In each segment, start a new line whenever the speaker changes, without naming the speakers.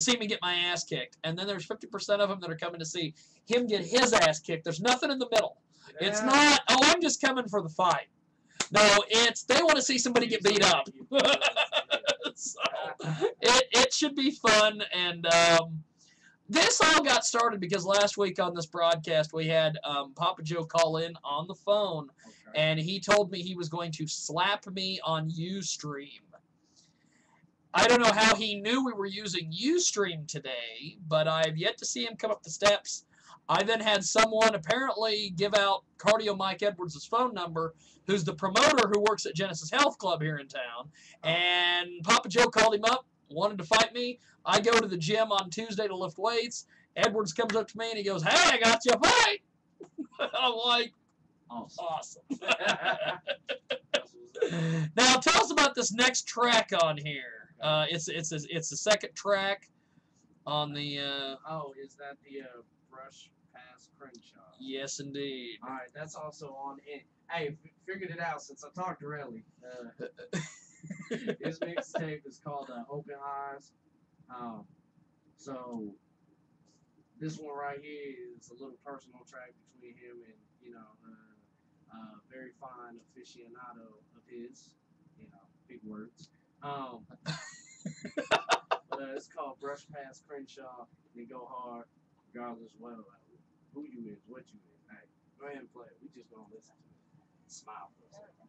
see me get my ass kicked, and then there's 50% of them that are coming to see him get his ass kicked. There's nothing in the middle.
It's not,
oh, I'm just coming for the fight. No, it's they want to see somebody get beat up. so it, it should be fun, and um, this all got started because last week on this broadcast we had um, Papa Joe call in on the phone,
Okay.
and he told me he was going to slap me on UStream. I don't know how he knew we were using Ustream today, but I've yet to see him come up the steps. I then had someone apparently give out Cardio Mike Edwards' phone number, who's the promoter who works at Genesis Health Club here in town. Oh. And Papa Joe called him up, wanted to fight me. I go to the gym on Tuesday to lift weights. Edwards comes up to me and he goes, Hey, I got you a fight. I'm like, Awesome. awesome. That's
what's
up. now tell us about this next track on here. Uh, it's it's a, it's the second track on the. Uh,
Oh, is that the uh, brush pass Crenshaw?
yes, indeed. All
right, that's also on it. Hey, figured it out since I talked to Relly. Uh, his mixtape is called uh, Open Eyes. Um, so this one right here is a little personal track between him and you know uh, uh, very fine aficionado of his. You know, big words. Um,
uh,
it's called Brush Past Crenshaw. They go hard, regardless what, who you is, what you is. Hey, go ahead and play it. We just gonna listen to it. Smile for a second.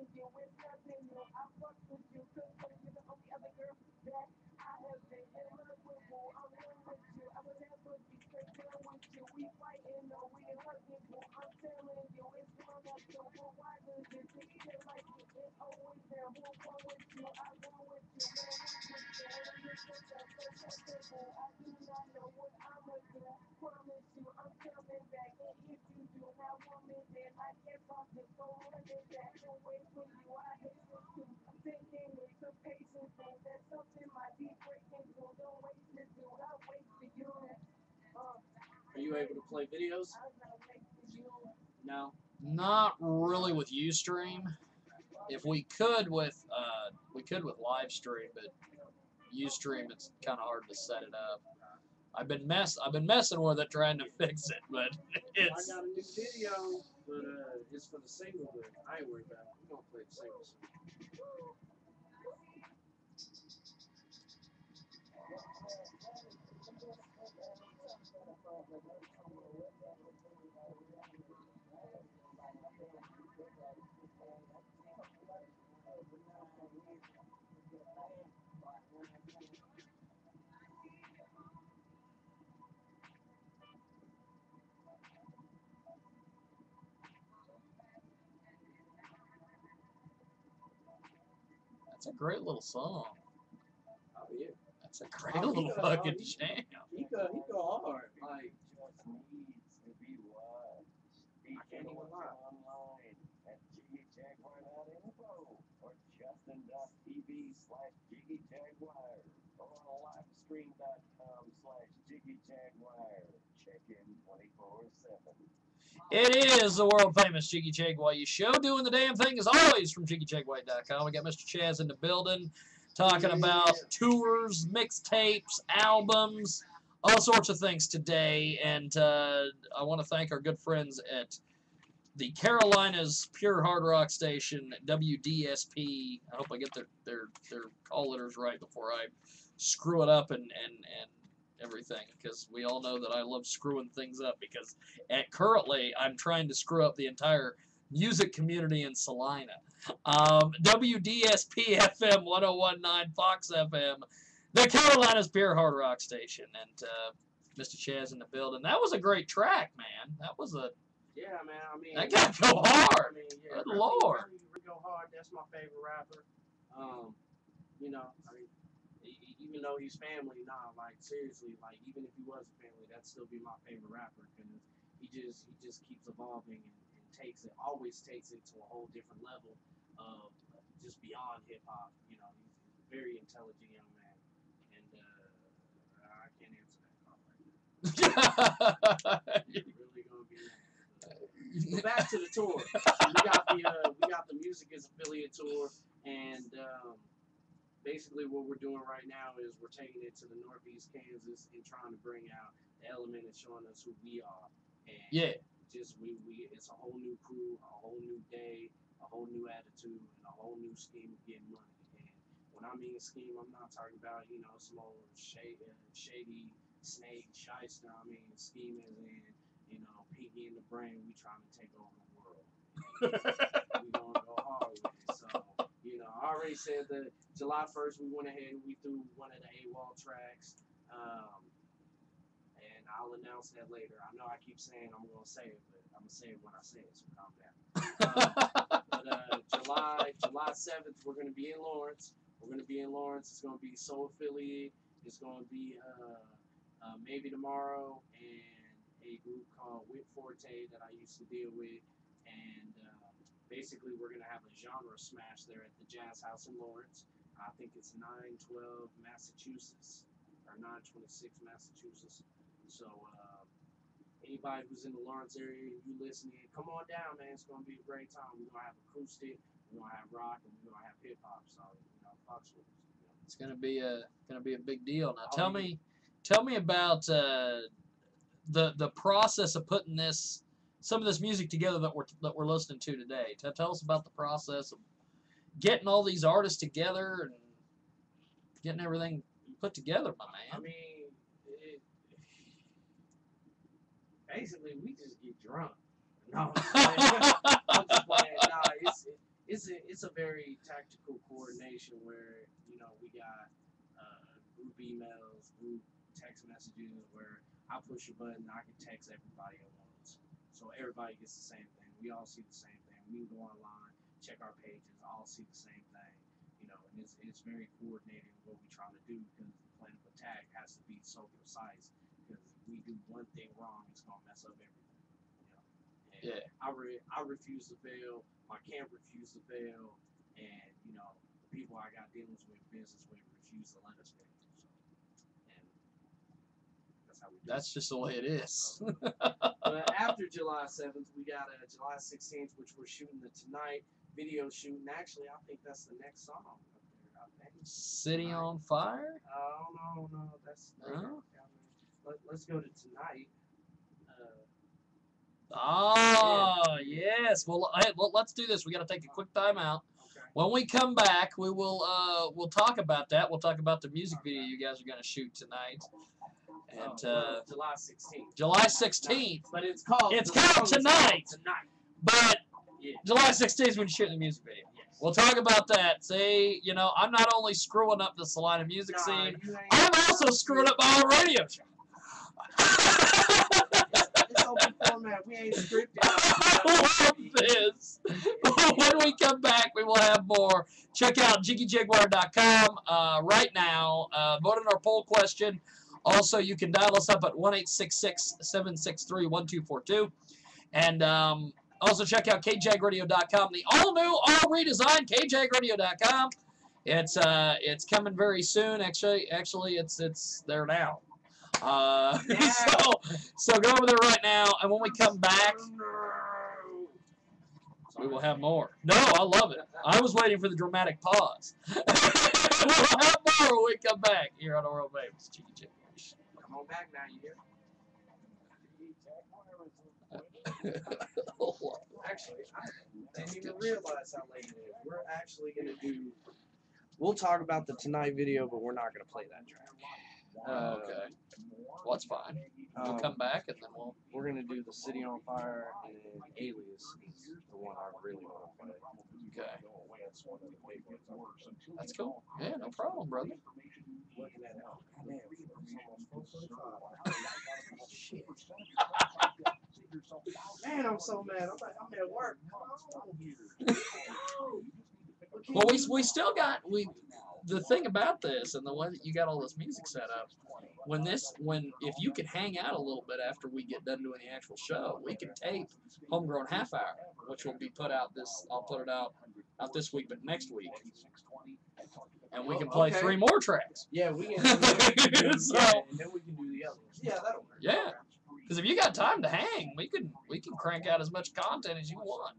change you. with nothing new. I fucked with you, you're the only other girl that I have been in love with. I'm in with you. I would never be straight down with you. We fighting, no, we ain't hurting, boo. I'm telling you, it's one up to why does it treat like you? It's always there. Who wrong with you? I'm with you. Man, I'm with you. I'm with you. I'm with you. I do not know what I'ma do. Promise you, I'm coming back. Are you able to play
videos? No.
Not really with UStream. If we could with uh, we could with live stream, but
UStream it's kind of hard to set it up.
I've been mess I've been messing with it trying to fix it, but it's. I
got a new video, but uh, it's for the single that I worry about. We don't play the singles.
A great little song.
Oh yeah.
That's a great Oh, little go- fucking he- jam.
He go he go hard. Like
just needs to be watched. He I can't can even watch lie. online at jiggyjaguar.info or justin.tv slash jiggyjaguar or on livestream.com slash jiggyjaguar. Check in 24-7.
It is the world famous Jiggy Jaguar show, doing the damn thing as always from JiggyJaguar.com. We got Mr. Chaz in the building, talking about tours, mixtapes, albums, all sorts of things today. And uh, I want to thank our good friends at the Carolinas Pure Hard Rock Station, WDSP. I hope I get their their their call letters right before I screw it up and and and everything because we all know that I love screwing things up because at currently I'm trying to screw up the entire music community in Salina. Um, WDSP FM 1019 Fox FM, the Carolinas Pure Hard Rock Station, and uh, Mr. Chaz in the building. That was a great track, man. That was a
yeah, man. I mean that got go I hard. mean, yeah, Good lord. Rico Hard, that's my favorite rapper. Um, you know, I mean, even though he's family, nah, like seriously, like even if he wasn't family, that'd still be my favorite rapper because he just he just keeps evolving and, and takes it, always takes it to a whole different level of just beyond hip hop. You know, he's, a very intelligent young man, and uh, I can't answer that call right now. really gonna be. But back to the tour. we got the uh, we got the music is affiliate tour, and um, basically what we're doing right now is we're taking it to the Northeast Kansas and trying to bring out the element and showing us who we are. And yeah, just we we it's a whole new crew, a whole new day, a whole new attitude, and a whole new scheme of getting money. And when I mean a scheme, I'm not talking about you know some old shady, uh, shady snake shyster. I mean scheme as in you know Pinky in the brain. We trying to take over the world. we gonna go hard with it. So you know, I already said that July 1st we went ahead and we threw one of the AWOL tracks. Um, and I'll announce that later. I know I keep saying I'm gonna say it, but I'm gonna say it when I say it, so calm down. Um, but uh, July July 7th we're gonna be in Lawrence. We're gonna be in Lawrence. It's gonna be Soul Philly. It's gonna be uh, uh, maybe tomorrow and a group called Whit Forte that I used to deal with, and uh, basically we're gonna have a genre smash there at the Jazz House in Lawrence. I think it's 912 Massachusetts or 926 Massachusetts. So uh, anybody who's in the Lawrence area, you listening, come on down, man. It's gonna be a great time. We're gonna have acoustic, we're gonna have rock, and we're gonna have hip hop. So you know, Fox with. You know.
it's gonna be a gonna be a big deal. Now Oh, tell yeah. me, tell me about uh, the the process of putting this some of this music together that we're that we're listening to today. Tell, tell us about the process of getting all these artists together and getting everything put together, my I
mean, it, basically we just get drunk. No, I'm just playing. I'm just playing. Nah, it's it, it's a it's a very tactical coordination where you know we got uh, group emails, group text messages where I push a button, I can text everybody at once, so everybody gets the same thing. We all see the same thing. We can go online, check our pages, all see the same thing. You know, and it's it's very coordinated what we try to do because the plan of attack has to be so precise. Because if we do one thing wrong, it's gonna mess up everything. You know. And Yeah. I re- I refuse to fail. My camp refused to fail, and you know the people I got dealings with, business with, refuse to let us fail. That's how we do. it. Just
the way it is.
But after July 7th, we got uh, July 16th, which we're shooting the tonight video shooting. Actually, I think that's the next song up there. I think.
City on fire.
Oh no, no, that's. No? Let, let's go to tonight. Uh,
Ah, yes. Well, hey, well, let's do this. We got to take a quick time out.
okay.
When we come back, we will uh we'll talk about that. We'll talk about the music video you guys are gonna shoot tonight. Oh, uh,
July 16th. July 16th. But it's called. It's called Tonight. Tonight.
But
Yeah.
July 16th is when you shoot the music video.
Yes.
We'll talk about that. See, you know, I'm not only screwing up the Salina music Nah, scene, I'm also screwing up my own radio show.
It's open format. We ain't scripted.
This. when we come back, we will have more check out jiggyjaguar.com uh, right now. Uh, vote on our poll question. Also, you can dial us up at 1 763 1242. And um, also check out kjagradio.com, the all new, all redesigned kjagradio.com. It's uh, it's coming very soon. Actually, actually, it's it's there now. Uh, Yeah. so so go over there right now, and when we come back,
we will have
more. No, I love it. I was waiting for the dramatic pause. we'll have more when we come back here on Oral Babes. Cheeky Chick.
On back now, you hear?
Actually,
I
didn't even
realize how late it is. We're actually gonna do. We'll talk about the tonight video, but we're not gonna play that track. Oh, okay.
Well, that's
fine.
We'll Um, come
back and then we'll.
We're gonna do the City on Fire and Alias is the one I really want to play.
Okay. That's cool. Yeah, no problem, brother.
Looking at it, goddamn,
it's almost 4:45. Shit.
Man, I'm so mad. I'm like, I'm at work. Well, we we
still got we. The thing about this and the way that you got all this music set up,
when
this when if you could hang out a little bit after we get done doing the actual show, we can tape
homegrown half hour, which will be put out this. I'll put it out not this week, but next week, and we oh,
can play Okay. three more tracks.
Yeah, we can. we can do, So- yeah, and then we can do the other ones. Yeah, that'll work. Yeah.
Because if you got time to hang,
we can we can crank out as much content as you want.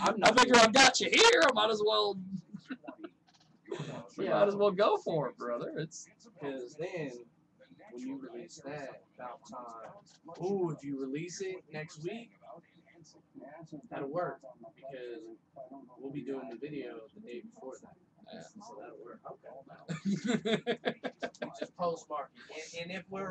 I'm I figure I've
got you here. I might as well. we Yeah. might as well go for it, brother. It's
Because then,
when
you
release that, about time.
Ooh,
if you release it next week, that'll work. Because
we'll be doing
the video the day before that. So that'll work. Okay. Just postmark it. And, and if we're